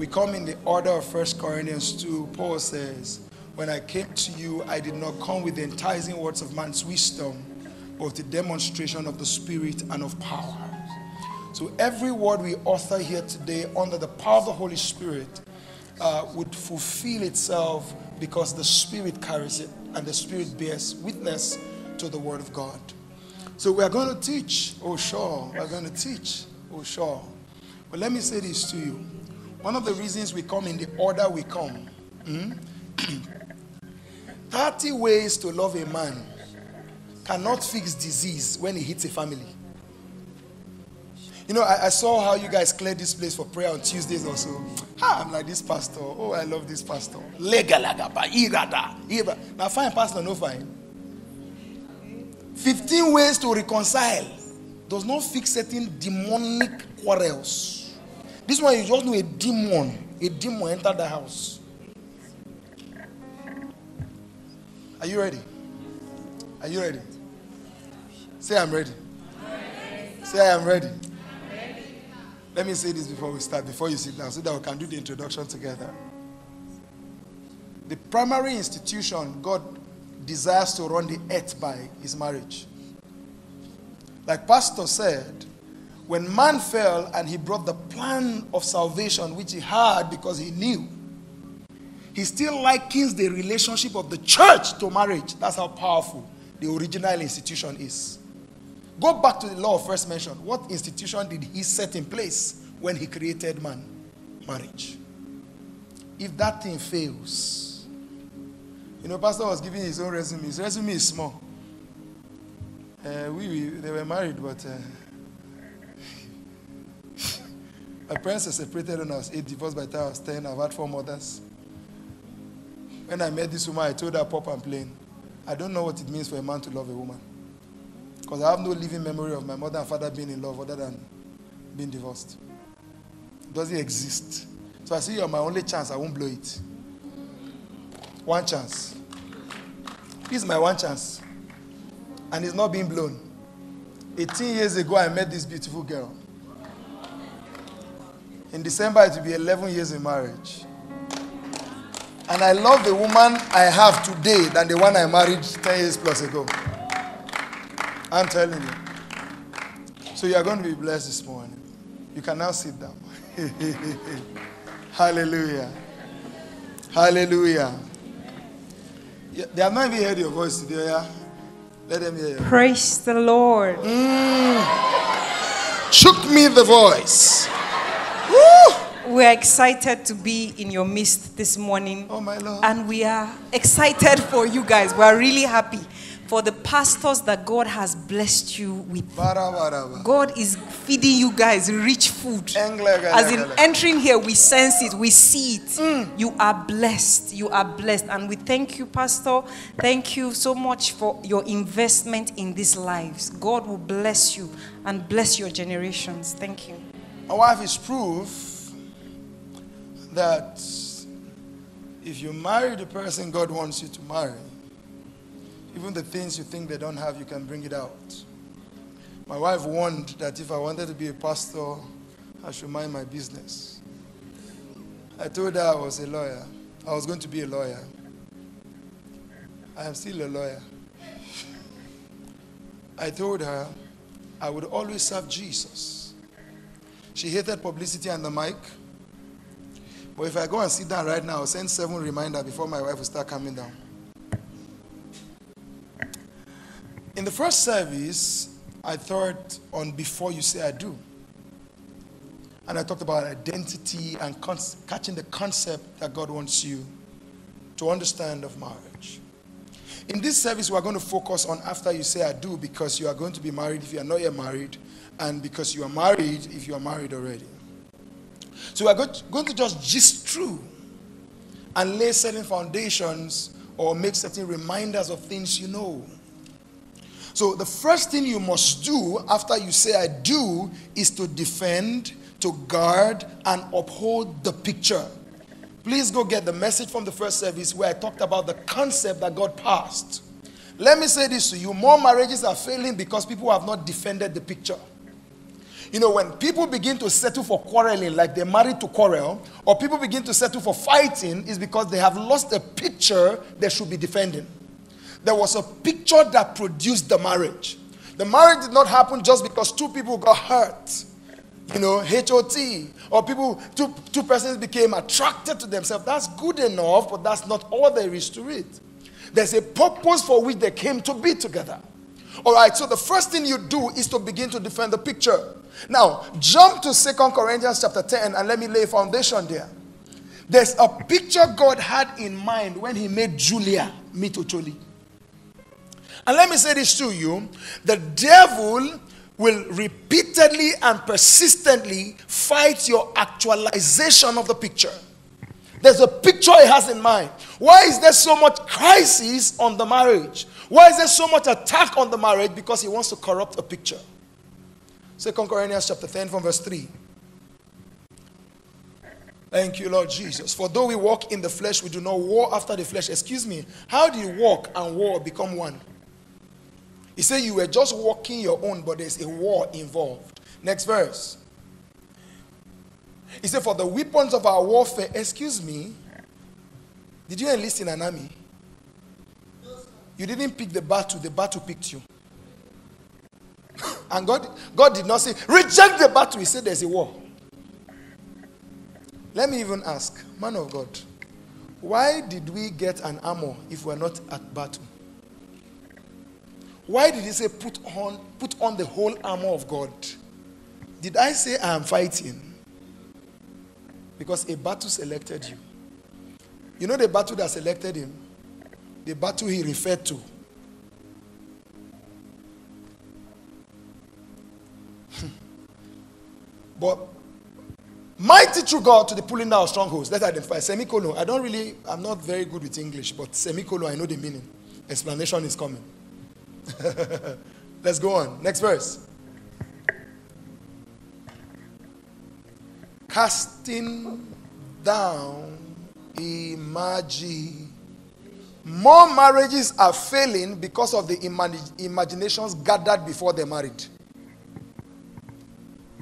We come in the order of 1 Corinthians 2. Paul says, When I came to you, I did not come with the enticing words of man's wisdom, but with the demonstration of the Spirit and of power. So every word we author here today under the power of the Holy Spirit uh, would fulfill itself because the Spirit carries it and the Spirit bears witness to the Word of God. So we are going to teach, oh sure, we're going to teach, oh sure. But let me say this to you. One of the reasons we come in the order we come, hmm? 30 ways to love a man cannot fix disease when he hits a family. You know, I, I, saw how you guys cleared this place for prayer on Tuesdays or so. Ah, I'm like this pastor. Oh, I love this pastor. Now, fine pastor, no fine. 15 ways to reconcile does not fix certain demonic quarrels. This one, you just know a demon. A demon entered the house. Are you ready? Are you ready? Say, I'm ready. Say, I am ready. Let me say this before we start, before you sit down, so that we can do the introduction together. The primary institution God desires to run the earth by is marriage. Like Pastor said, when man fell and he brought the plan of salvation, which he had because he knew, he still likens the relationship of the church to marriage. That's how powerful the original institution is. Go back to the law of first mention. What institution did he set in place when he created man? Marriage. If that thing fails, you know, Pastor was giving his own resume. His resume is small. Uh, we, we, they were married, but uh, my parents were separated when I was eight, divorced by the time I was ten. I've had four mothers. When I met this woman, I told her pop and plain. I don't know what it means for a man to love a woman. Because I have no living memory of my mother and father being in love other than being divorced. Does it exist? So I see you're my only chance, I won't blow it. One chance. This is my one chance. And it's not being blown. 18 years ago, I met this beautiful girl. In December, it will be 11 years in marriage. And I love the woman I have today than the one I married 10 years plus ago. I'm telling you. So you are going to be blessed this morning. You can now sit down. Hallelujah. Hallelujah. They have not even heard your voice today. Yeah? Let them hear you. Praise the Lord. Mm. Shook me the voice. Woo! We're excited to be in your midst this morning. Oh, my Lord. And we are excited for you guys. We're really happy for the pastors that God has blessed you with. God is feeding you guys rich food. As in entering here, we sense it, we see it. Mm. You are blessed. You are blessed. And we thank you, Pastor. Thank you so much for your investment in these lives. God will bless you and bless your generations. Thank you. My wife is proof that if you marry the person God wants you to marry, even the things you think they don't have, you can bring it out. My wife warned that if I wanted to be a pastor, I should mind my business. I told her I was a lawyer. I was going to be a lawyer. I am still a lawyer. I told her I would always serve Jesus. She hated publicity and the mic. But if I go and sit down right now, I'll send seven reminders before my wife will start coming down. In the first service, I thought on before you say I do. And I talked about identity and catching the concept that God wants you to understand of marriage. In this service, we're going to focus on after you say I do because you are going to be married if you are not yet married, and because you are married if you are married already. So we're going to just gist through and lay certain foundations or make certain reminders of things you know. So, the first thing you must do after you say I do is to defend, to guard, and uphold the picture. Please go get the message from the first service where I talked about the concept that God passed. Let me say this to you more marriages are failing because people have not defended the picture. You know, when people begin to settle for quarreling, like they're married to quarrel, or people begin to settle for fighting, is because they have lost a picture they should be defending. There was a picture that produced the marriage. The marriage did not happen just because two people got hurt. You know, HOT, or people, two, two persons became attracted to themselves. That's good enough, but that's not all there is to it. There's a purpose for which they came to be together. All right, so the first thing you do is to begin to defend the picture. Now, jump to Second Corinthians chapter 10 and let me lay a foundation there. There's a picture God had in mind when he made Julia meet Ocholi. And let me say this to you the devil will repeatedly and persistently fight your actualization of the picture. There's a picture he has in mind. Why is there so much crisis on the marriage? Why is there so much attack on the marriage? Because he wants to corrupt a picture. Second Corinthians chapter 10 from verse 3. Thank you, Lord Jesus. For though we walk in the flesh, we do not war after the flesh. Excuse me. How do you walk and war become one? He said you were just walking your own, but there's a war involved. Next verse. He said, For the weapons of our warfare, excuse me, did you enlist in an army? You didn't pick the battle, the battle picked you. and God, God did not say, reject the battle. He said there's a war. Let me even ask, man of God, why did we get an armor if we're not at battle? Why did he say put on put on the whole armor of God? Did I say I am fighting? Because a battle selected you. You know the battle that selected him? The battle he referred to. Hmm. but mighty true God to the pulling down of strongholds. Let's identify. Semicolon. I don't really, I'm not very good with English, but semicolon, I know the meaning. Explanation is coming. Let's go on. Next verse. casting down imagine. More marriages are failing because of the imaginations gathered before they're married.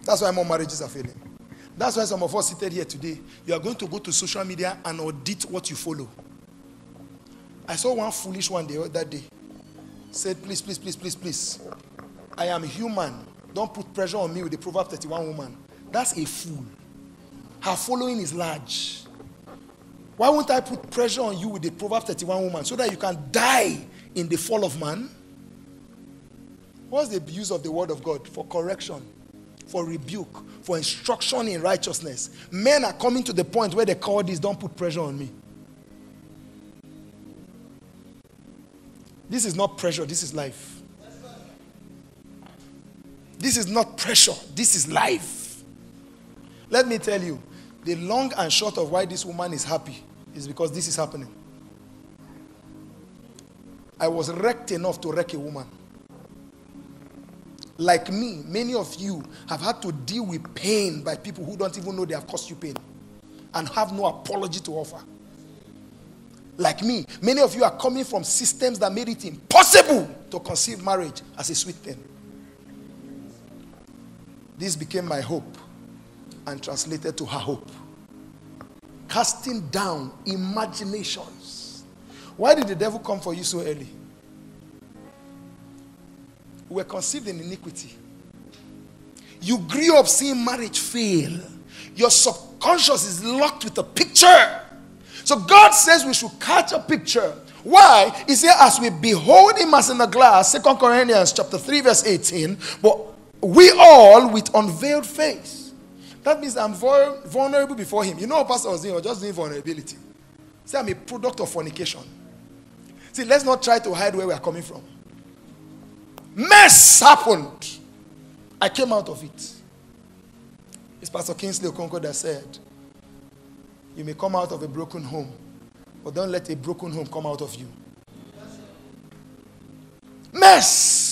That's why more marriages are failing. That's why some of us seated here today, you are going to go to social media and audit what you follow. I saw one foolish one the other day. Said, please, please, please, please, please. I am human. Don't put pressure on me with the Proverb 31 woman. That's a fool. Her following is large. Why won't I put pressure on you with the Proverbs 31 woman so that you can die in the fall of man? What's the use of the word of God? For correction, for rebuke, for instruction in righteousness. Men are coming to the point where they call this, don't put pressure on me. This is not pressure, this is life. This is not pressure, this is life. Let me tell you, the long and short of why this woman is happy is because this is happening. I was wrecked enough to wreck a woman. Like me, many of you have had to deal with pain by people who don't even know they have caused you pain and have no apology to offer. Like me, many of you are coming from systems that made it impossible to conceive marriage as a sweet thing. This became my hope and translated to her hope. Casting down imaginations. Why did the devil come for you so early? We were conceived in iniquity. You grew up seeing marriage fail. Your subconscious is locked with a picture. So God says we should catch a picture. Why? He said, as we behold him as in a glass, Second Corinthians chapter 3, verse 18, but we all with unveiled face that means I'm vulnerable before him. You know what pastor was doing? Was just doing vulnerability. See, I'm a product of fornication. See, let's not try to hide where we are coming from. Mess happened. I came out of it. It's Pastor Kingsley Okonkwo that said, You may come out of a broken home, but don't let a broken home come out of you. Mess.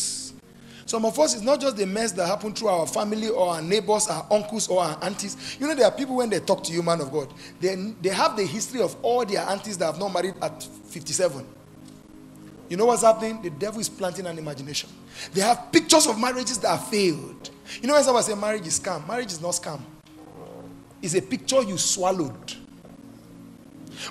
Some of us, it's not just the mess that happened through our family or our neighbors, our uncles or our aunties. You know, there are people when they talk to you, man of God, they, they have the history of all their aunties that have not married at 57. You know what's happening? The devil is planting an imagination. They have pictures of marriages that have failed. You know when someone say marriage is scam, marriage is not scam. It's a picture you swallowed.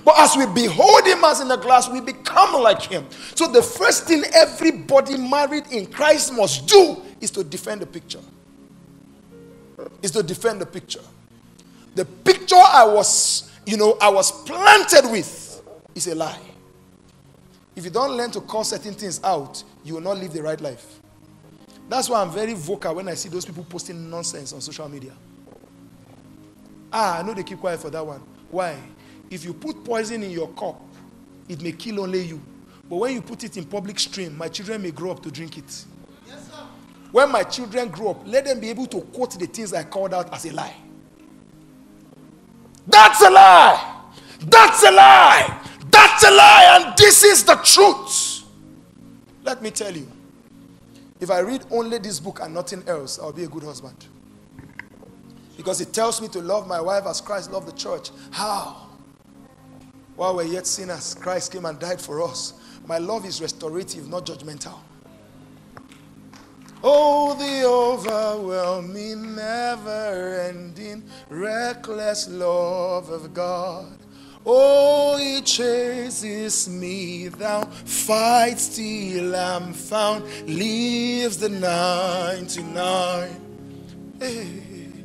But as we behold him as in a glass, we become like him. So the first thing everybody married in Christ must do is to defend the picture. Is to defend the picture. The picture I was, you know, I was planted with is a lie. If you don't learn to call certain things out, you will not live the right life. That's why I'm very vocal when I see those people posting nonsense on social media. Ah, I know they keep quiet for that one. Why? If you put poison in your cup, it may kill only you. But when you put it in public stream, my children may grow up to drink it. Yes, sir. when my children grow up, let them be able to quote the things I called out as a lie. That's a lie. That's a lie. That's a lie. And this is the truth. Let me tell you if I read only this book and nothing else, I'll be a good husband. Because it tells me to love my wife as Christ loved the church. How? While we're yet sinners, Christ came and died for us. My love is restorative, not judgmental. Oh, the overwhelming, never ending, reckless love of God. Oh, he chases me down, fights till I'm found, leaves the 99. Hey,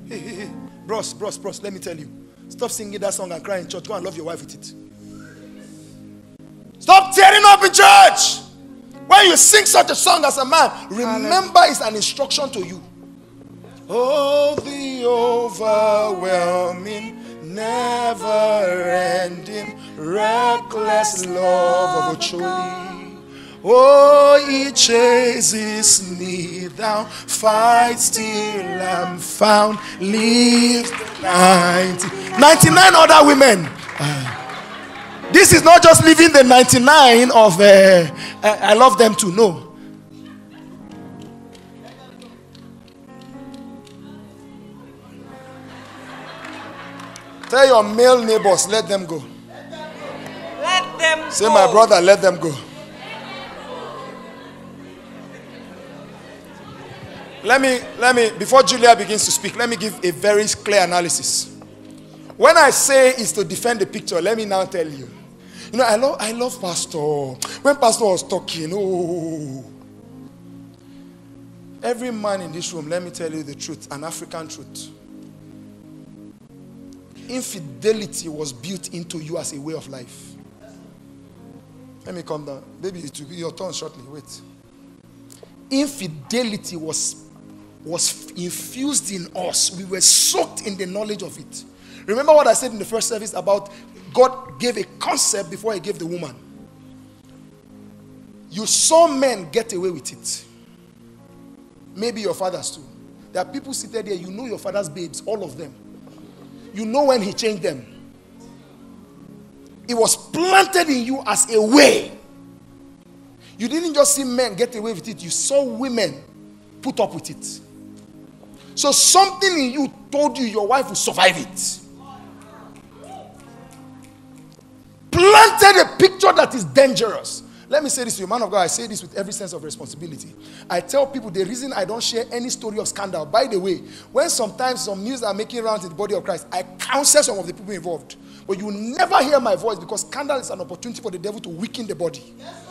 hey, hey. Bros, bros, bros, let me tell you. Stop singing that song and crying in church. Go and love your wife with it. Stop tearing up in church. When you sing such a song as a man, remember it's an instruction to you. Oh, the overwhelming never ending, reckless love of Ocholi. Oh, he chases me down, fights till I'm found, leaves 90, 99 other women. Uh, this is not just leaving the 99 of uh, I love them too. No. Tell your male neighbors, let them go. Let them Say, go. my brother, let them go. Let me, let me, before Julia begins to speak, let me give a very clear analysis. When I say is to defend the picture, let me now tell you. You know, I love, I love Pastor. When Pastor was talking, oh, every man in this room, let me tell you the truth, an African truth infidelity was built into you as a way of life. Let me come down. Baby, it will be your turn shortly. Wait. Infidelity was, was infused in us. We were soaked in the knowledge of it. Remember what I said in the first service about God gave a concept before He gave the woman. You saw men get away with it. Maybe your fathers too. There are people seated there, you know your father's babes, all of them you know when he changed them. It was planted in you as a way. You didn't just see men get away with it, you saw women put up with it. So something in you told you your wife will survive it. Planted a picture that is dangerous. Let me say this to you, man of God. I say this with every sense of responsibility. I tell people the reason I don't share any story of scandal, by the way, when sometimes some news are making rounds in the body of Christ, I counsel some of the people involved. But you never hear my voice because scandal is an opportunity for the devil to weaken the body. Yes,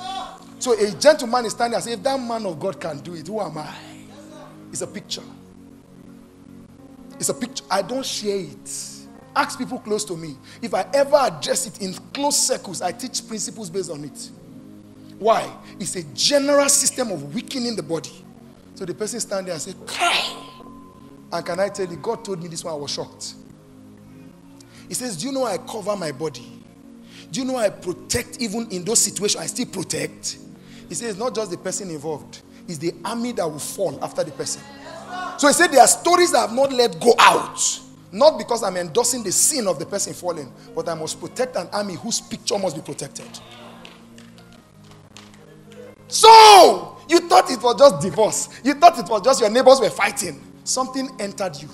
so a gentleman is standing and say, if that man of God can do it, who am I? Yes, it's a picture. It's a picture. I don't share it. Ask people close to me. If I ever address it in close circles, I teach principles based on it. Why? It's a general system of weakening the body. So the person stand there and say! And can I tell you, God told me this one, I was shocked. He says, Do you know I cover my body? Do you know I protect even in those situations? I still protect. He says, Not just the person involved, it's the army that will fall after the person. So he said, There are stories that have not let go out. Not because I'm endorsing the sin of the person falling, but I must protect an army whose picture must be protected. So, you thought it was just divorce. You thought it was just your neighbors were fighting. Something entered you.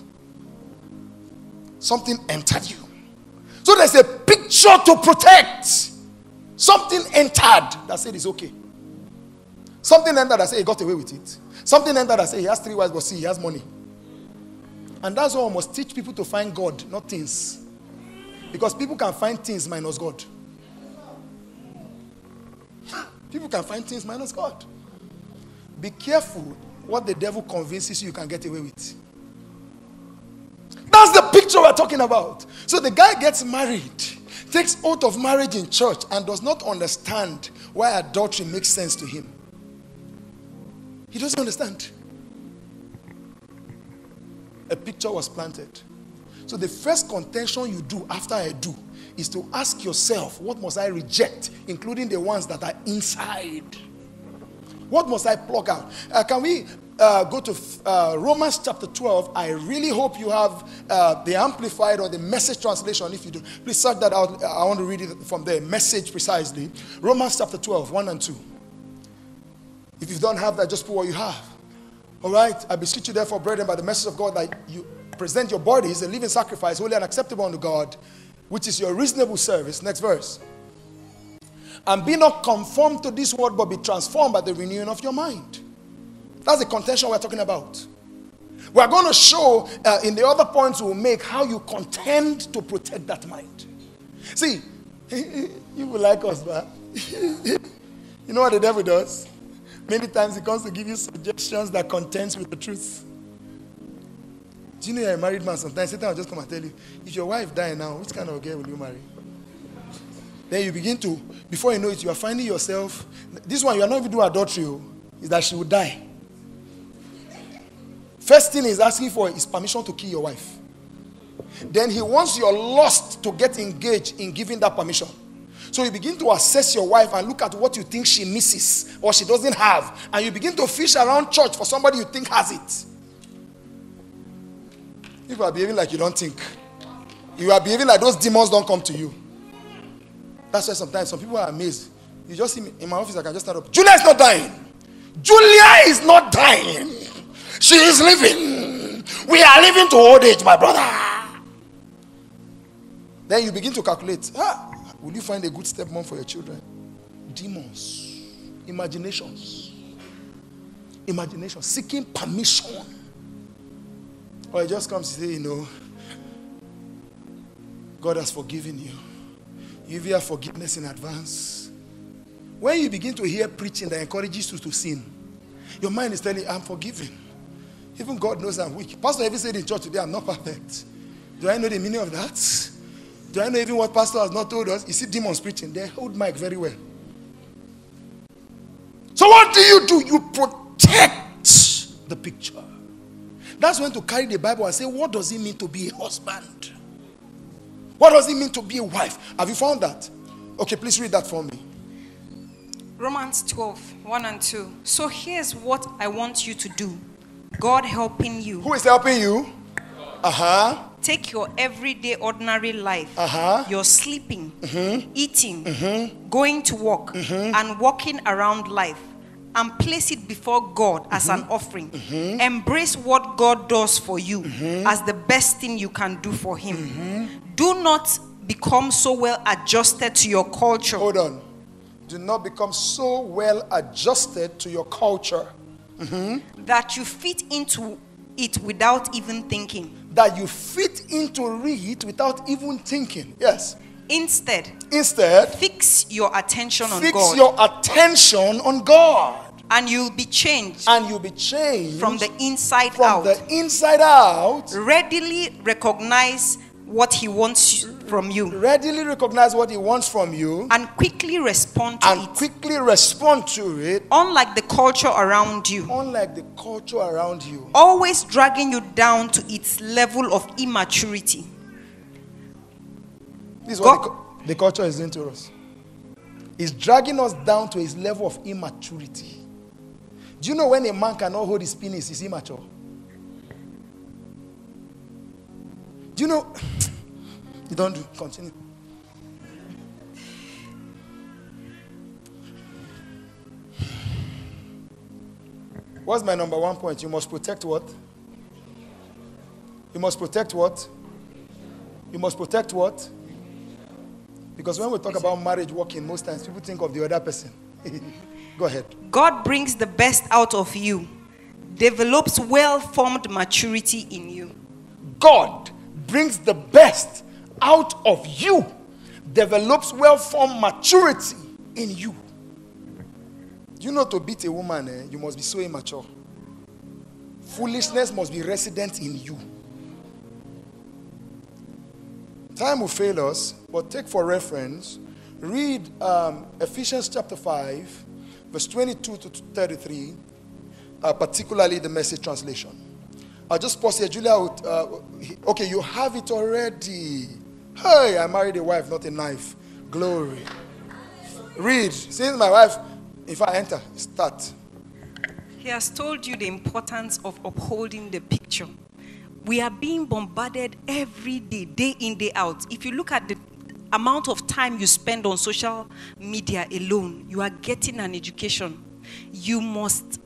Something entered you. So, there's a picture to protect. Something entered that said it's okay. Something entered that say he got away with it. Something entered that say he has three wives, but see, he has money. And that's why we must teach people to find God, not things. Because people can find things minus God. People can find things minus God. Be careful what the devil convinces you you can get away with. That's the picture we're talking about. So the guy gets married, takes oath of marriage in church, and does not understand why adultery makes sense to him. He doesn't understand. A picture was planted. So the first contention you do after I do is to ask yourself, what must I reject, including the ones that are inside? What must I plug out? Uh, can we uh, go to uh, Romans chapter 12? I really hope you have uh, the Amplified or the Message translation. If you do, please search that out. I want to read it from the Message precisely. Romans chapter 12, 1 and 2. If you don't have that, just put what you have. All right? I beseech you, therefore, brethren, by the message of God, that you present your bodies a living sacrifice, holy and acceptable unto God, which is your reasonable service. Next verse. And be not conformed to this world, but be transformed by the renewing of your mind. That's the contention we're talking about. We're going to show uh, in the other points we'll make how you contend to protect that mind. See, you will like us, but you know what the devil does? Many times he comes to give you suggestions that contends with the truth. Do you know you're a married man sometimes? Satan will just come and tell you, if your wife die now, which kind of girl will you marry? Then you begin to, before you know it, you are finding yourself. This one, you are not even doing adultery, oh, is that she will die. First thing he's asking for is permission to kill your wife. Then he wants your lust to get engaged in giving that permission. So you begin to assess your wife and look at what you think she misses or she doesn't have. And you begin to fish around church for somebody you think has it. You are behaving like you don't think. You are behaving like those demons don't come to you. That's why sometimes some people are amazed. You just see me in my office, I can just start up. Julia is not dying. Julia is not dying. She is living. We are living to old age, my brother. Then you begin to calculate. Ah, will you find a good stepmom for your children? Demons, imaginations, imagination, seeking permission or he just comes to say, you know, God has forgiven you. You have forgiveness in advance. When you begin to hear preaching that encourages you to sin, your mind is telling you, I'm forgiven. Even God knows I'm weak. Pastor even said in church today, I'm not perfect. Do I know the meaning of that? Do I know even what pastor has not told us? You see demons preaching, they hold mic very well. So what do you do? You protect the picture. That's when to carry the Bible and say, what does it mean to be a husband? What does it mean to be a wife? Have you found that? Okay, please read that for me. Romans 12, 1 and 2. So here's what I want you to do God helping you. Who is helping you? Uh huh. Take your everyday, ordinary life. Uh-huh. You're sleeping, mm-hmm. eating, mm-hmm. going to work, mm-hmm. and walking around life and place it before God as an mm-hmm. offering. Mm-hmm. Embrace what God does for you mm-hmm. as the best thing you can do for Him. Do not become so well adjusted to your culture. Hold on. Do not become so well adjusted to your culture that you fit into it without even thinking. That you fit into it without even thinking. Yes. Instead, instead, fix your attention on fix God. Fix your attention on God. And you'll be changed. And you'll be changed from the inside from out. From the inside out. Readily recognize what he wants from you. Readily recognize what he wants from you. And quickly respond to and it. And quickly respond to it. Unlike the culture around you. Unlike the culture around you. Always dragging you down to its level of immaturity. This is what the, the culture is doing to us. It's dragging us down to his level of immaturity. Do you know when a man cannot hold his penis, he's immature? Do you know? You don't do. Continue. What's my number one point? You must protect what? You must protect what? You must protect what? Because when we talk about marriage working, most times people think of the other person. Go ahead. God brings the best out of you, develops well formed maturity in you. God brings the best out of you, develops well formed maturity in you. You know, to beat a woman, eh, you must be so immature. Foolishness must be resident in you. Time will fail us, but take for reference, read um, Ephesians chapter 5, verse 22 to 33, uh, particularly the message translation. I'll just pause here. Julia, would, uh, okay, you have it already. Hey, I married a wife, not a knife. Glory. Read. Since my wife, if I enter, start. He has told you the importance of upholding the picture. We are being bombarded every day, day in, day out. If you look at the amount of time you spend on social media alone, you are getting an education. You must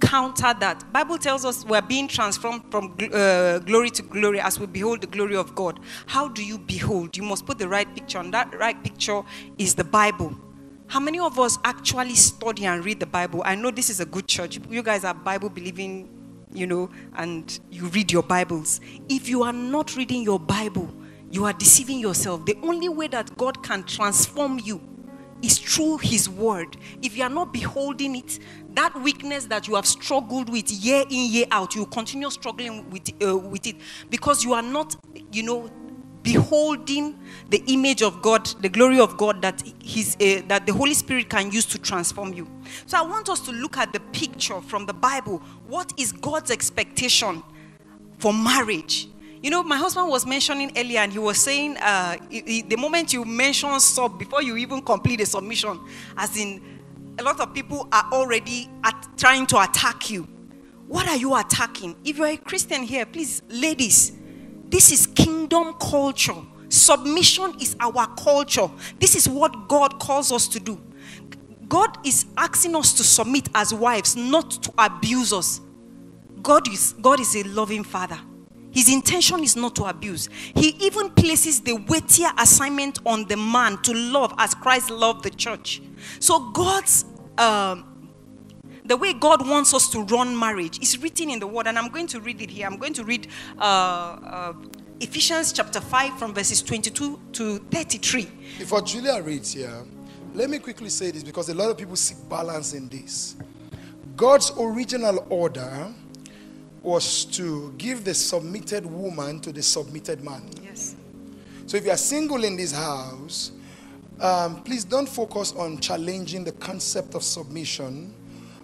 counter that. Bible tells us we are being transformed from uh, glory to glory as we behold the glory of God. How do you behold? You must put the right picture, and that right picture is the Bible. How many of us actually study and read the Bible? I know this is a good church. You guys are Bible believing, you know, and you read your Bibles. If you are not reading your Bible, you are deceiving yourself. The only way that God can transform you is through His Word. If you are not beholding it, that weakness that you have struggled with year in, year out, you continue struggling with, uh, with it because you are not, you know, beholding the image of God, the glory of God that His uh, that the Holy Spirit can use to transform you. So I want us to look at the picture from the Bible. What is God's expectation for marriage? You know, my husband was mentioning earlier, and he was saying uh, the moment you mention sub before you even complete the submission, as in a lot of people are already at, trying to attack you. What are you attacking? If you're a Christian here, please, ladies, this is kingdom culture. Submission is our culture. This is what God calls us to do. God is asking us to submit as wives, not to abuse us. God is, God is a loving father. His intention is not to abuse. He even places the weightier assignment on the man to love as Christ loved the church. So God's um, the way God wants us to run marriage is written in the Word, and I'm going to read it here. I'm going to read uh, uh, Ephesians chapter 5 from verses 22 to 33. Before Julia reads here, let me quickly say this because a lot of people seek balance in this. God's original order was to give the submitted woman to the submitted man. Yes. So if you are single in this house, um, please don't focus on challenging the concept of submission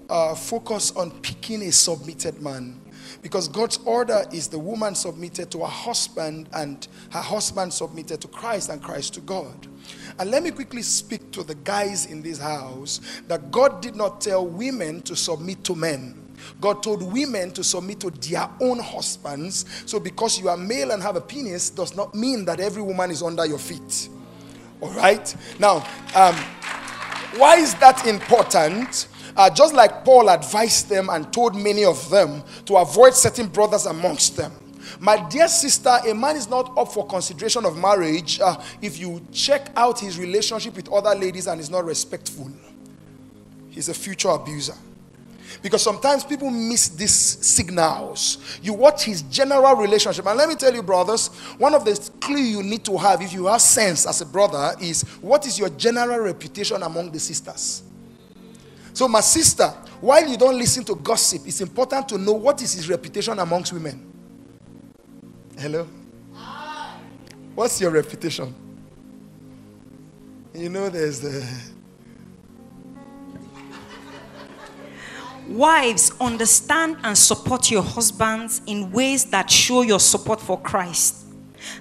uh, focus on picking a submitted man. Because God's order is the woman submitted to her husband and her husband submitted to Christ and Christ to God. And let me quickly speak to the guys in this house that God did not tell women to submit to men. God told women to submit to their own husbands. So, because you are male and have a penis, does not mean that every woman is under your feet. All right? Now, um, why is that important? Uh, just like Paul advised them and told many of them to avoid certain brothers amongst them. My dear sister, a man is not up for consideration of marriage uh, if you check out his relationship with other ladies and is not respectful. He's a future abuser. Because sometimes people miss these signals. You watch his general relationship. And let me tell you, brothers, one of the clues you need to have if you have sense as a brother is what is your general reputation among the sisters? So, my sister, while you don't listen to gossip, it's important to know what is his reputation amongst women. Hello? What's your reputation? You know, there's the. Wives, understand and support your husbands in ways that show your support for Christ.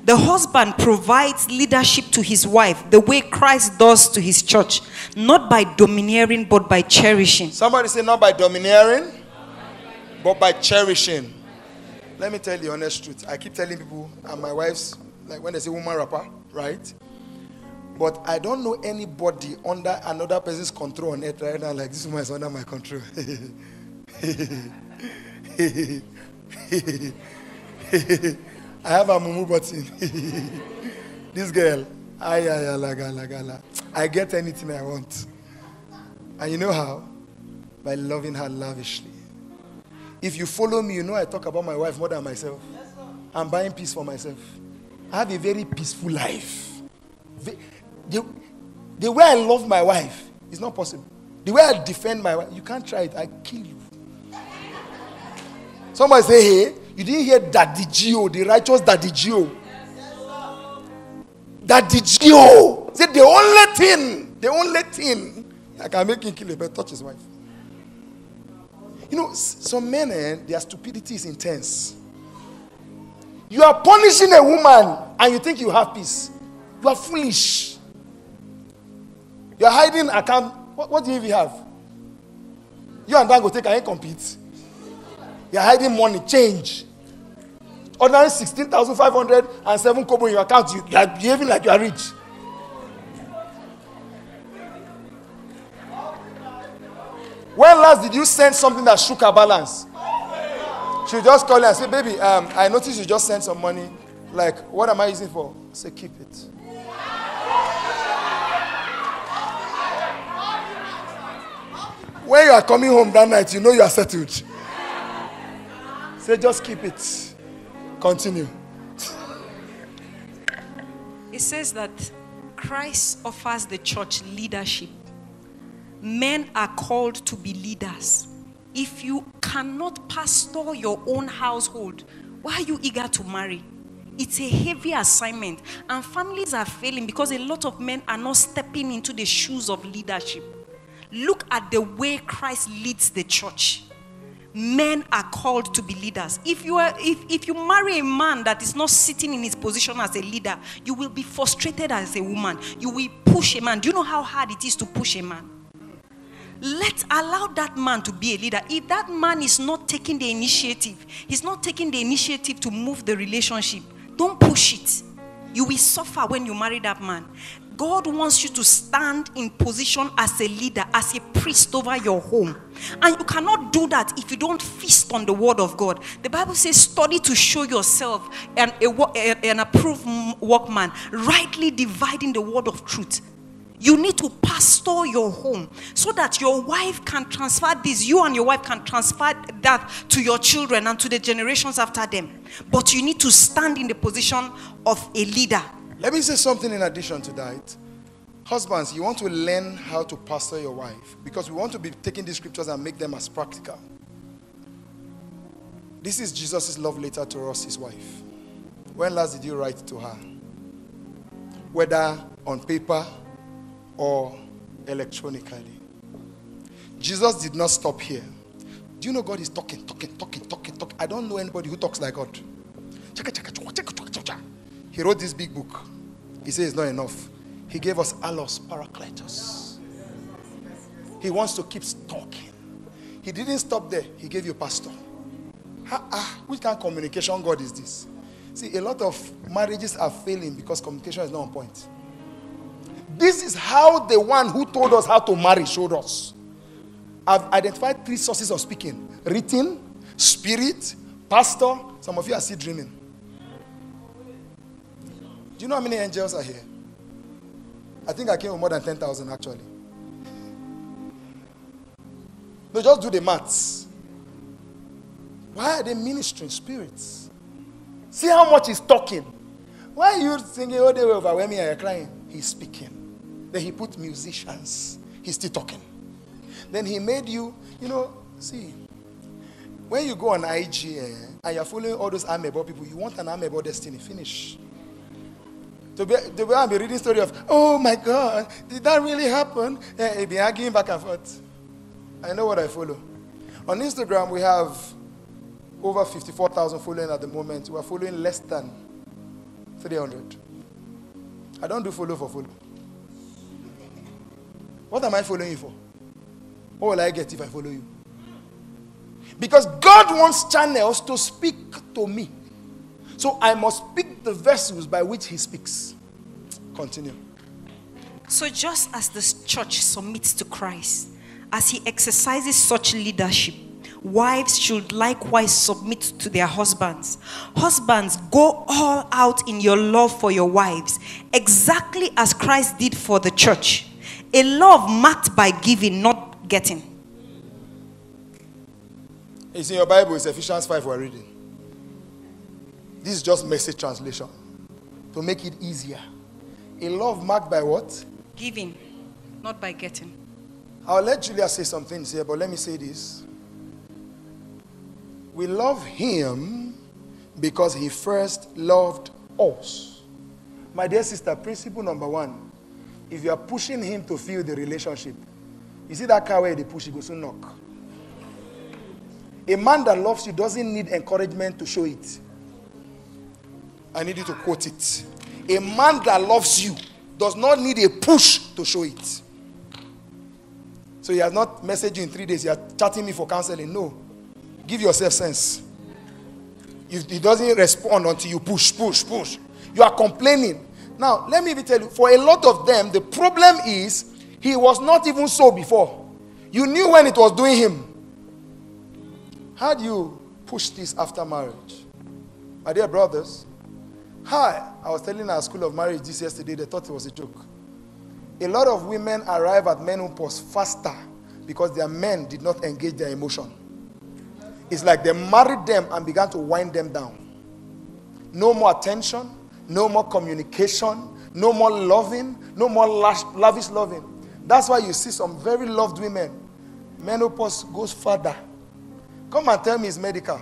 The husband provides leadership to his wife the way Christ does to his church, not by domineering, but by cherishing. Somebody say, not by domineering, but by cherishing. Let me tell you the honest truth. I keep telling people, and my wife's, like when they say woman rapper, right? But I don't know anybody under another person's control on earth right now, like this woman is under my control. I have a mumu button. this girl, ay, ay, ay, laga, laga, la. I get anything I want. And you know how? By loving her lavishly. If you follow me, you know I talk about my wife more than myself. I'm buying peace for myself. I have a very peaceful life. The, the, way I love my wife is not possible. The way I defend my wife, you can't try it. I kill you. Somebody say, hey, you didn't hear Daddy G.O., the righteous Daddy Gio. Daddy Gio. Say the only thing, the only thing that can make him kill a bear, touch his wife. You know, some men, eh, their stupidity is intense. You are punishing a woman and you think you have peace. You are foolish. You are hiding account. What, what do you even have? You and Dangote can you compete? You are hiding money, change. Ordinary 16,507 kobo in your account. You, you are behaving like you are rich. When last did you send something that shook her balance? She just call and say, Baby, um, I noticed you just sent some money. Like, what am I using for? Say, Keep it. When you are coming home that night, you know you are settled. Say, just keep it. Continue. It says that Christ offers the church leadership. Men are called to be leaders. If you cannot pastor your own household, why are you eager to marry? It's a heavy assignment, and families are failing because a lot of men are not stepping into the shoes of leadership. Look at the way Christ leads the church. Men are called to be leaders. If you are if, if you marry a man that is not sitting in his position as a leader, you will be frustrated as a woman. You will push a man. Do you know how hard it is to push a man? let allow that man to be a leader if that man is not taking the initiative he's not taking the initiative to move the relationship don't push it you will suffer when you marry that man God wants you to stand in position as a leader, as a priest over your home. And you cannot do that if you don't feast on the word of God. The Bible says, study to show yourself an, a, an approved workman, rightly dividing the word of truth. You need to pastor your home so that your wife can transfer this. You and your wife can transfer that to your children and to the generations after them. But you need to stand in the position of a leader. Let me say something in addition to that. Husbands, you want to learn how to pastor your wife because we want to be taking these scriptures and make them as practical. This is Jesus' love letter to us, his wife. When last did you write to her? Whether on paper or electronically. Jesus did not stop here. Do you know God is talking, talking, talking, talking, talking? I don't know anybody who talks like God. He wrote this big book. He says it's not enough. He gave us Allos Parakletos. He wants to keep talking. He didn't stop there. He gave you pastor. Ha, ah, which kind of communication God is this? See, a lot of marriages are failing because communication is not on point. This is how the one who told us how to marry showed us. I've identified three sources of speaking written, spirit, pastor. Some of you are still dreaming. Do you know how many angels are here? I think I came with more than 10,000 actually. No, just do the maths. Why are they ministering spirits? See how much he's talking. Why are you singing all the way overwhelming and you're crying? He's speaking. Then he put musicians. He's still talking. Then he made you, you know, see, when you go on IG eh, and you're following all those amebo people, you want an amebo destiny. Finish. To be, to be, be reading story of, oh my God, did that really happen? Eh, he be arguing back and forth. I know what I follow. On Instagram, we have over 54,000 following at the moment. We are following less than 300. I don't do follow for follow. What am I following you for? What will I get if I follow you? Because God wants channels to speak to me. So I must speak the vessels by which He speaks. Continue. So, just as the church submits to Christ, as He exercises such leadership, wives should likewise submit to their husbands. Husbands, go all out in your love for your wives, exactly as Christ did for the church a love marked by giving, not getting. It's in your Bible, it's Ephesians 5 we're reading. This is just message translation to make it easier. A love marked by what? Giving, not by getting. I'll let Julia say some things here, but let me say this. We love him because he first loved us. My dear sister, principle number one if you are pushing him to feel the relationship, you see that car where they push, he goes to knock. A man that loves you doesn't need encouragement to show it. I need you to quote it. A man that loves you does not need a push to show it. So he has not messaged you in three days. You are chatting me for counseling. No. Give yourself sense. He doesn't respond until you push, push, push. You are complaining. Now, let me tell you, for a lot of them, the problem is he was not even so before. You knew when it was doing him. How do you push this after marriage? My dear brothers, hi, I was telling our school of marriage this yesterday, they thought it was a joke. A lot of women arrive at menopause faster because their men did not engage their emotion. It's like they married them and began to wind them down. No more attention, no more communication, no more loving, no more lavish loving. That's why you see some very loved women. Menopause goes further. Come and tell me it's medical.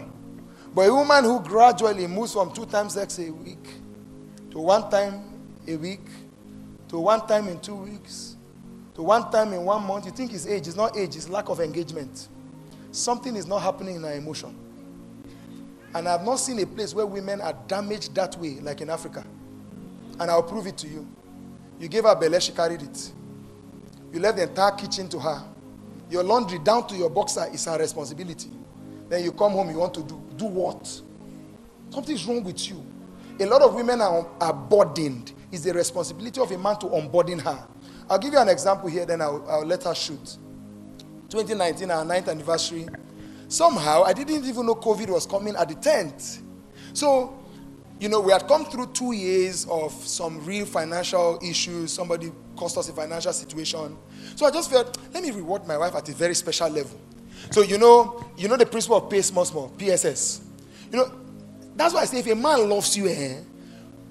But a woman who gradually moves from two times sex a week to one time a week to one time in two weeks to one time in one month, you think it's age. It's not age, it's lack of engagement. Something is not happening in our emotion. And I've not seen a place where women are damaged that way, like in Africa. And I'll prove it to you. You gave her belly, she carried it. You left the entire kitchen to her. Your laundry down to your boxer is her responsibility. Then you come home, you want to do, do what? Something's wrong with you. A lot of women are, are burdened. It's the responsibility of a man to unburden her. I'll give you an example here, then I'll, I'll let her shoot. 2019, our ninth anniversary. Somehow, I didn't even know COVID was coming at the 10th. So, you know, we had come through two years of some real financial issues. Somebody cost us a financial situation. So I just felt, let me reward my wife at a very special level. So you know, you know the principle of pay small small, PSS. You know, that's why I say if a man loves you, eh,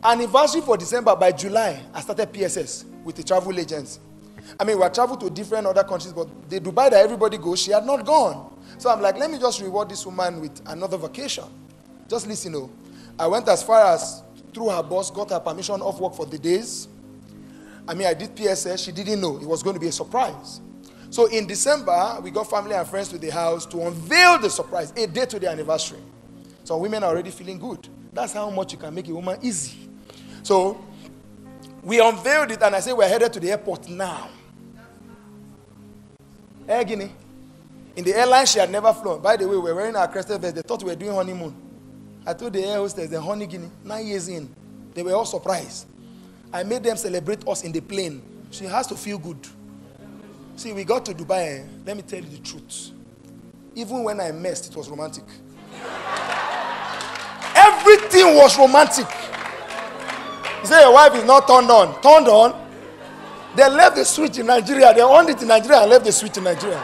anniversary for December by July, I started PSS with the travel agents. I mean, we had traveled to different other countries, but the Dubai that everybody goes, she had not gone. So I'm like, let me just reward this woman with another vacation. Just listen, oh. I went as far as through her boss, got her permission off work for the days. I mean, I did PSS. She didn't know. It was going to be a surprise. So in December, we got family and friends to the house to unveil the surprise, a day to the anniversary. So women are already feeling good. That's how much you can make a woman easy. So we unveiled it, and I said, We're headed to the airport now. Air Guinea. In the airline, she had never flown. By the way, we're wearing our crested vest. They thought we were doing honeymoon. I told the air hostess, the honey Guinea, nine years in, they were all surprised. I made them celebrate us in the plane. She has to feel good. See, we got to Dubai. Eh? Let me tell you the truth. Even when I messed, it was romantic. Everything was romantic. You say your wife is not turned on. Turned on? They left the switch in Nigeria. They owned it in Nigeria and left the switch in Nigeria.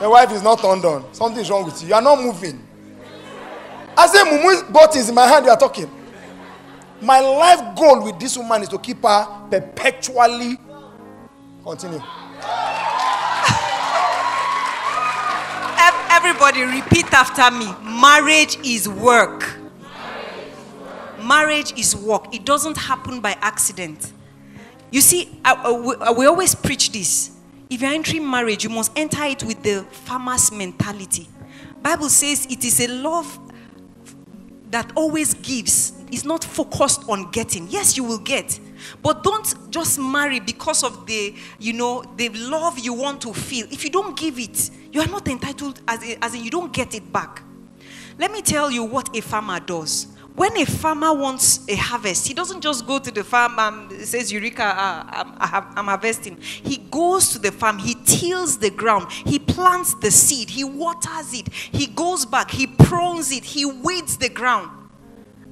Your wife is not turned on. Something's wrong with you. You are not moving. I say, Mumu bought is in my hand. You are talking. My life goal with this woman is to keep her perpetually. Continue. Everybody, repeat after me. Marriage is work. Marriage is work. It doesn't happen by accident. You see, I, I, we, always preach this. If you're entering marriage, you must enter it with the farmer's mentality. Bible says it is a love that always gives. It's not focused on getting. Yes, you will get. But don't just marry because of the, you know, the love you want to feel. If you don't give it, you are not entitled, as, as in you don't get it back. Let me tell you what a farmer does when a farmer wants a harvest, he doesn't just go to the farm and says, Eureka, uh, I'm, I'm, harvesting. He goes to the farm, he tills the ground, he plants the seed, he waters it, he goes back, he prunes it, he weeds the ground,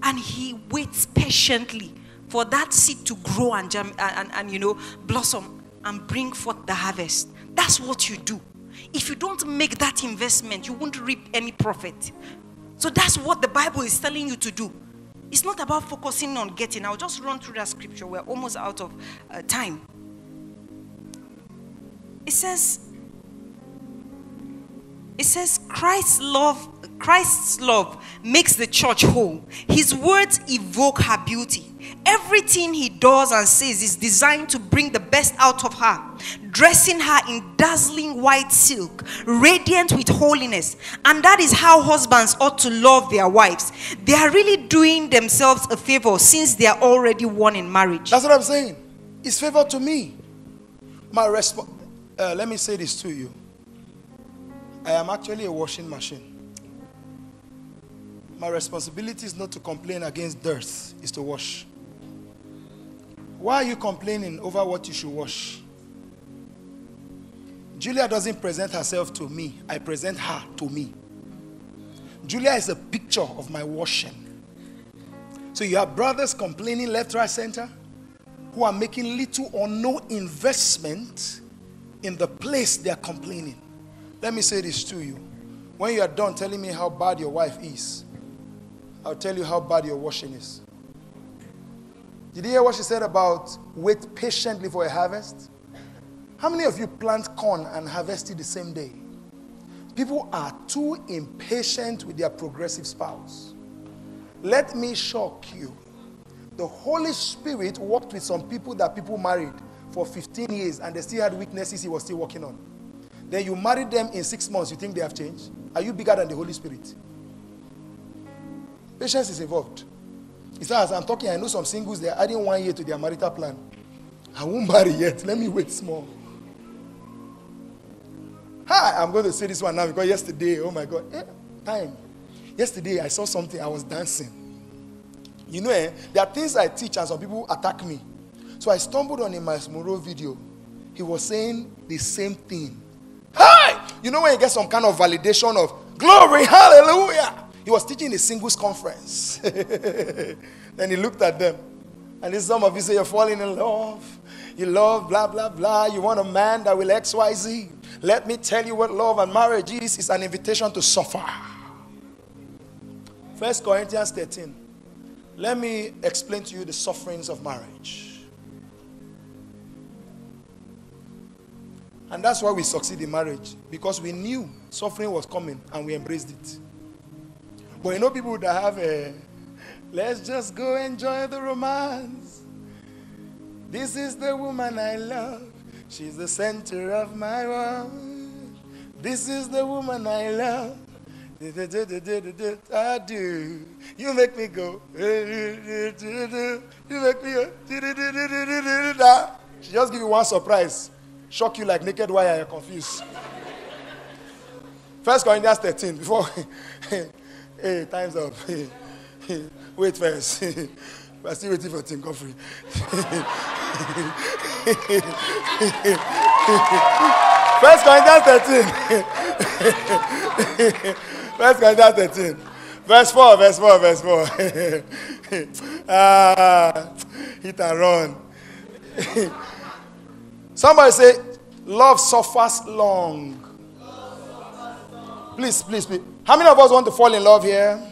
and he waits patiently for that seed to grow and, and, and you know, blossom and bring forth the harvest. That's what you do. If you don't make that investment, you won't reap any profit. So that's what the Bible is telling you to do. It's not about focusing on getting. I'll just run through that scripture. We're almost out of uh, time. It says, it says Christ's love Christ's love makes the church whole. His words evoke her beauty. Everything he does and says is designed to bring the best out of her, dressing her in dazzling white silk, radiant with holiness. And that is how husbands ought to love their wives. They are really doing themselves a favor since they are already one in marriage. That's what I'm saying. It's favor to me. My response, uh, let me say this to you. I am actually a washing machine. My responsibility is not to complain against dirt, is to wash. Why are you complaining over what you should wash? Julia doesn't present herself to me, I present her to me. Julia is a picture of my washing. So you have brothers complaining left, right, center who are making little or no investment in the place they are complaining. Let me say this to you. When you are done telling me how bad your wife is, I'll tell you how bad your washing is. Did you hear what she said about wait patiently for a harvest? How many of you plant corn and harvest it the same day? People are too impatient with their progressive spouse. Let me shock you. The Holy Spirit worked with some people that people married for 15 years and they still had weaknesses he was still working on. Then you married them in six months, you think they have changed? Are you bigger than the Holy Spirit? Patience is involved. He said, as I'm talking, I know some singles, they're adding one year to their marital plan. I won't marry yet. Let me wait small. Hi, I'm going to say this one now because yesterday, oh my God, eh, time. Yesterday, I saw something, I was dancing. You know, eh, there are things I teach and some people attack me. So I stumbled on a Myles Munroe video. He was saying the same thing. Hi! You know when you get some kind of validation of glory, hallelujah. He was teaching a singles conference. then he looked at them. And then some of you say you're falling in love. You love blah, blah, blah. You want a man that will X, Y, Z. Let me tell you what love and marriage is. It's an invitation to suffer. First Corinthians 13. Let me explain to you the sufferings of marriage. And that's why we succeed in marriage. Because we knew suffering was coming and we embraced it. But you know people that have a let's just go enjoy the romance. This is the woman I love. She's the center of my world. This is the woman I love. I do. You make me go. You make me go. She just give you one surprise. Shock you like naked wire. You're confused. First Corinthians 13. Before Hey, time's up. Wait first. We're still waiting for Tim Coffrey. First Corinthians 13. First Corinthians 13. Verse 4, verse 4, verse 4. ah, hit and run. Somebody say, love suffers long. Please, please, please. How many of us want to fall in love here?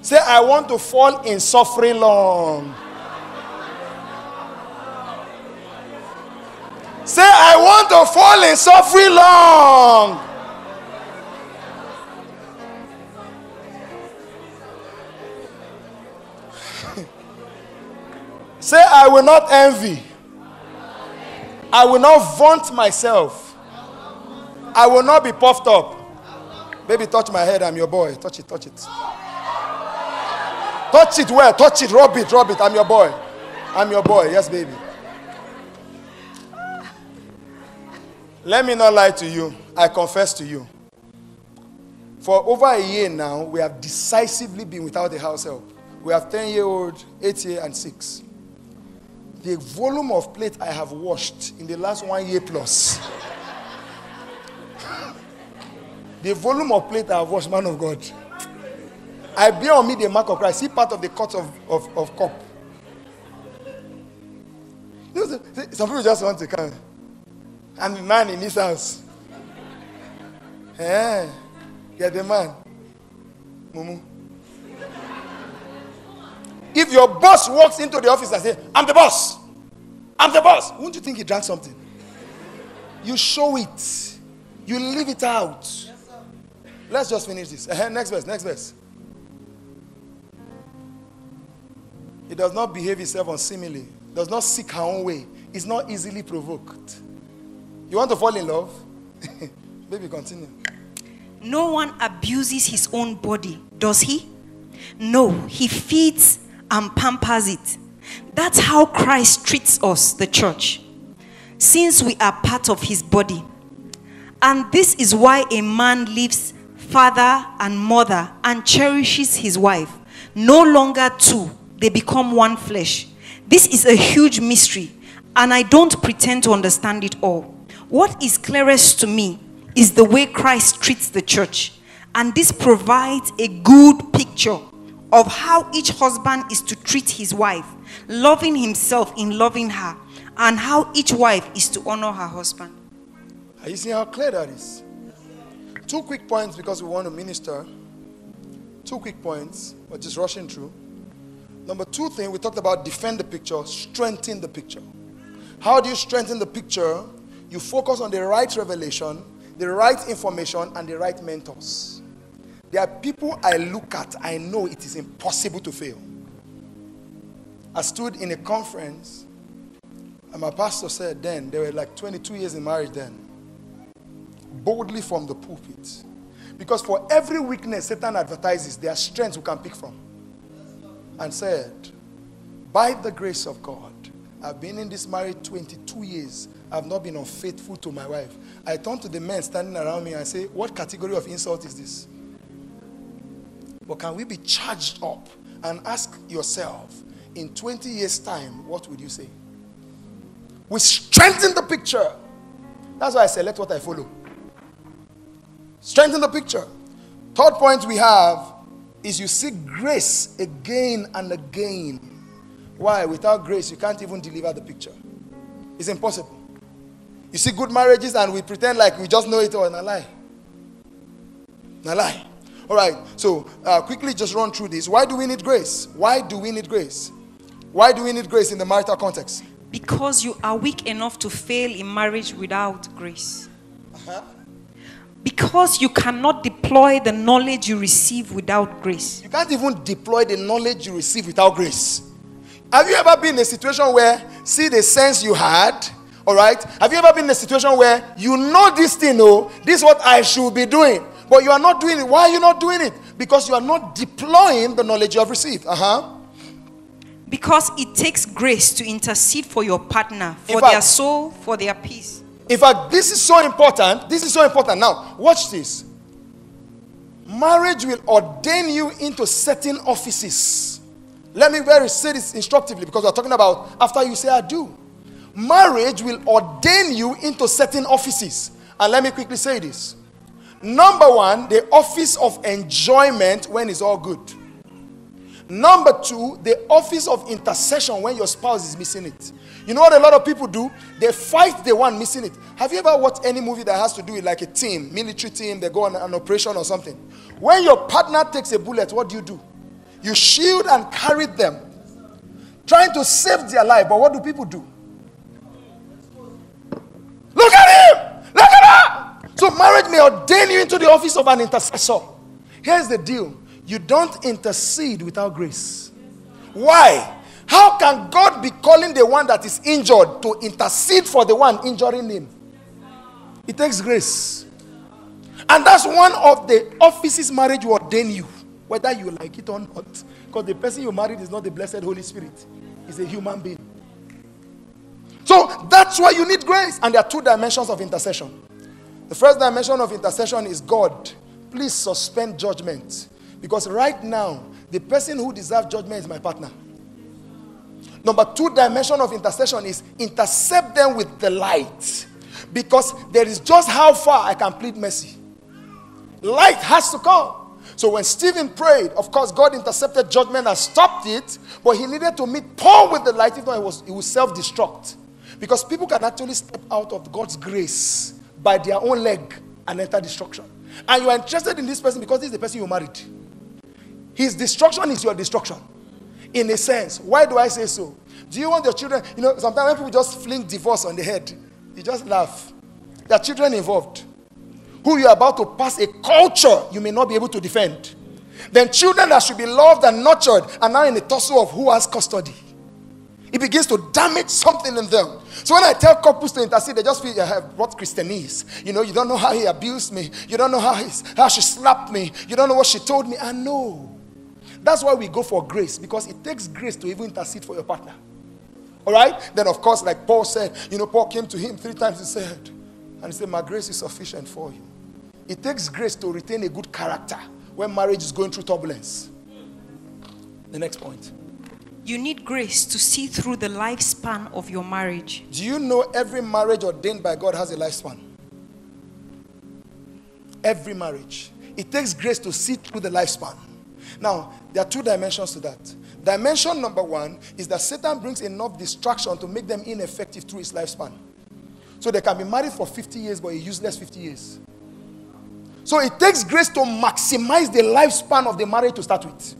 Say, I want to fall in suffering long. Say, I want to fall in suffering long. Say, I will not envy. I will not vaunt myself. I will not be puffed up. Baby, touch my head. I'm your boy. Touch it, touch it. Touch it well. Touch it. Rub it, rub it. I'm your boy. I'm your boy. Yes, baby. Let me not lie to you. I confess to you. For over a year now, we have decisively been without a house help. We have 10 year old, 8 year, and 6. The volume of plate I have washed in the last one year plus. The volume of plate I have washed, man of God. I bear on me the mark of Christ. See part of the cut of, of, of cup. You know, some people just want to come. I'm the man in this house. Yeah, you're the man. Mumu. If your boss walks into the office and says, I'm the boss, I'm the boss, wouldn't you think he drank something? You show it, you leave it out. Let's just finish this. Next verse, next verse. It does not behave itself unseemly, does not seek her own way, is not easily provoked. You want to fall in love? Baby, continue. No one abuses his own body, does he? No, he feeds and pampers it. That's how Christ treats us, the church, since we are part of his body. And this is why a man leaves father and mother and cherishes his wife. No longer two, they become one flesh. This is a huge mystery, and I don't pretend to understand it all. What is clearest to me is the way Christ treats the church, and this provides a good picture of how each husband is to treat his wife, loving himself in loving her, and how each wife is to honor her husband. Are you seeing how clear that is? Two quick points because we want to minister. Two quick points, but just rushing through. Number two thing, we talked about defend the picture, strengthen the picture. How do you strengthen the picture? You focus on the right revelation, the right information, and the right mentors. There are people I look at, I know it is impossible to fail. I stood in a conference, and my pastor said then, they were like 22 years in marriage then, boldly from the pulpit. Because for every weakness Satan advertises, there are strengths we can pick from. And said, By the grace of God, I've been in this marriage 22 years. I've not been unfaithful to my wife. I turn to the men standing around me and say, What category of insult is this? But can we be charged up and ask yourself, in 20 years' time, what would you say? We strengthen the picture. That's why I select what I follow. Strengthen the picture. Third point we have is you seek grace again and again. Why? Without grace, you can't even deliver the picture. It's impossible. You see good marriages and we pretend like we just know it all and a lie. A lie. All right, so uh, quickly just run through this. Why do we need grace? Why do we need grace? Why do we need grace in the marital context? Because you are weak enough to fail in marriage without grace. Uh-huh. Because you cannot deploy the knowledge you receive without grace. You can't even deploy the knowledge you receive without grace. Have you ever been in a situation where, see the sense you had, all right? Have you ever been in a situation where you know this thing, oh, this is what I should be doing, but you are not doing it. Why are you not doing it? Because you are not deploying the knowledge you have received. Uh huh. Because it takes grace to intercede for your partner, for their soul, for their peace. In fact, this is so important. This is so important. Now, watch this. Marriage will ordain you into certain offices. Let me very say this instructively because we're talking about after you say I do. Marriage will ordain you into certain offices. And let me quickly say this Number one, the office of enjoyment when it's all good. Number two, the office of intercession when your spouse is missing it. You know what a lot of people do? They fight the one missing it. Have you ever watched any movie that has to do with like a team, military team, they go on an operation or something? When your partner takes a bullet, what do you do? You shield and carry them, trying to save their life. But what do people do? Look at him! Look at her! So marriage may ordain you into the office of an intercessor. Here's the deal you don't intercede without grace. Why? How can God be calling the one that is injured to intercede for the one injuring him? It takes grace. And that's one of the offices marriage will ordain you, whether you like it or not. Because the person you married is not the blessed Holy Spirit, he's a human being. So that's why you need grace. And there are two dimensions of intercession. The first dimension of intercession is God. Please suspend judgment. Because right now, the person who deserves judgment is my partner. Number two dimension of intercession is intercept them with the light. Because there is just how far I can plead mercy. Light has to come. So when Stephen prayed, of course, God intercepted judgment and stopped it, but he needed to meet Paul with the light, if not, he was, he was self destruct. Because people can actually step out of God's grace by their own leg and enter destruction. And you are interested in this person because this is the person you married. His destruction is your destruction. In a sense. Why do I say so? Do you want your children? You know, sometimes when people just fling divorce on the head, you just laugh. There are children involved who you are about to pass a culture you may not be able to defend. Then children that should be loved and nurtured are now in the tussle of who has custody. It begins to damage something in them. So when I tell couples to intercede, they just feel I have brought Christianese. You know, you don't know how he abused me. You don't know how, he, how she slapped me. You don't know what she told me. I know. That's why we go for grace because it takes grace to even intercede for your partner. All right? Then, of course, like Paul said, you know, Paul came to him three times. He said, and he said, My grace is sufficient for you. It takes grace to retain a good character when marriage is going through turbulence. The next point. You need grace to see through the lifespan of your marriage. Do you know every marriage ordained by God has a lifespan? Every marriage. It takes grace to see through the lifespan. Now, there are two dimensions to that. Dimension number one is that Satan brings enough distraction to make them ineffective through his lifespan. So they can be married for 50 years, but a useless 50 years. So it takes grace to maximize the lifespan of the marriage to start with.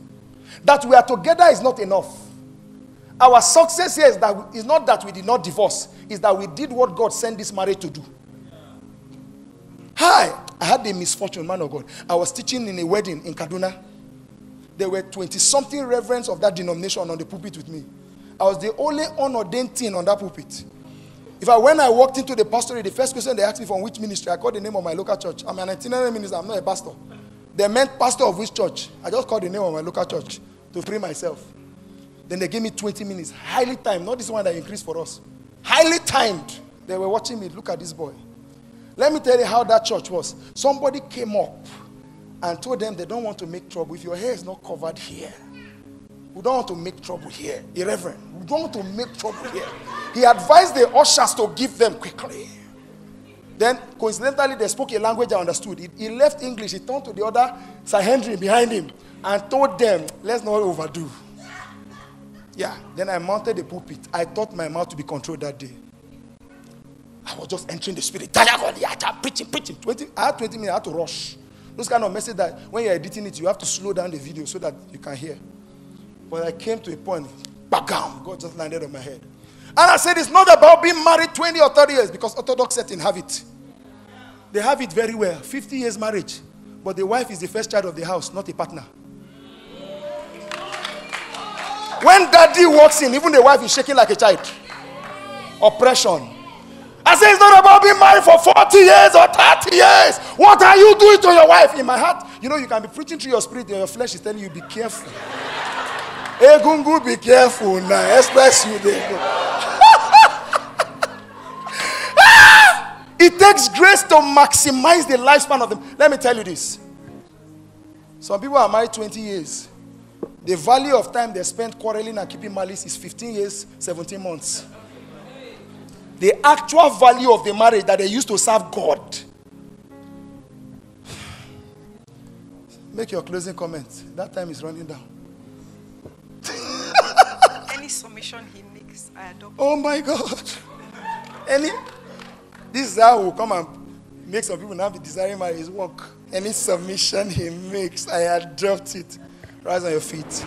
That we are together is not enough. Our success here is that is not that we did not divorce, is that we did what God sent this marriage to do. Hi, I had the misfortune, man of God. I was teaching in a wedding in Kaduna. There were 20 something reverends of that denomination on the pulpit with me. I was the only unordained teen on that pulpit. If I, when I walked into the pastorate, the first question they asked me from which ministry, I called the name of my local church. I'm an itinerant minister, I'm not a pastor. They meant pastor of which church? I just called the name of my local church to free myself. Then they gave me 20 minutes, highly timed, not this one that increased for us. Highly timed. They were watching me. Look at this boy. Let me tell you how that church was. Somebody came up and told them they don't want to make trouble. If your hair is not covered here, we don't want to make trouble here. Irreverent. We don't want to make trouble here. He advised the ushers to give them quickly. Then, coincidentally, they spoke a language I understood. He, he left English. He turned to the other Sir Henry behind him and told them, let's not overdo. Yeah. Then I mounted the pulpit. I taught my mouth to be controlled that day. I was just entering the spirit. Preaching, preaching. 20, I had 20 minutes. I had to rush. Those kind of message that when you're editing it, you have to slow down the video so that you can hear. But I came to a point, bam, God just landed on my head. And I said, it's not about being married 20 or 30 years because Orthodox setting have it. They have it very well. 50 years marriage. But the wife is the first child of the house, not a partner. When daddy walks in, even the wife is shaking like a child. Oppression. I say it's not about being married for 40 years or 30 years. What are you doing to your wife? In my heart, you know, you can be preaching to your spirit, and your flesh is telling you, be careful. Egungu, be careful now. Express you there. it takes grace to maximize the lifespan of them. Let me tell you this. Some people are married 20 years. The value of time they spend quarreling and keeping malice is 15 years, 17 months. The actual value of the marriage that they used to serve God. Make your closing comment. That time is running down. Any submission he makes, I adopt. Oh my God. Any this is how will come and make some people now be desiring marriage work. Any submission he makes, I adopt it. Rise on your feet.